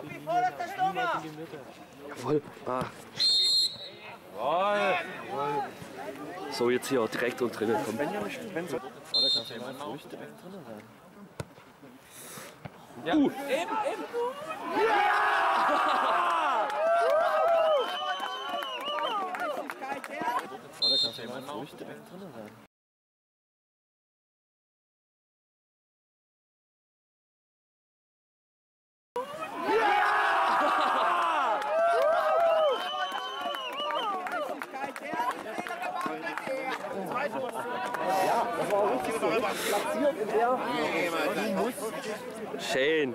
Komm, wie vor vorletzter Stürmer! Jawohl. Ah. Jawohl. So, jetzt hier direkt und drinnen. Komm. Oh, da kann jemand Früchte direkt drinnen werden. Ja. Uh. Eben, eben. Ja! Oh, da ja? jemand Früchte direkt drinnen werden. Ja, das war richtig so platziert in der... Schön.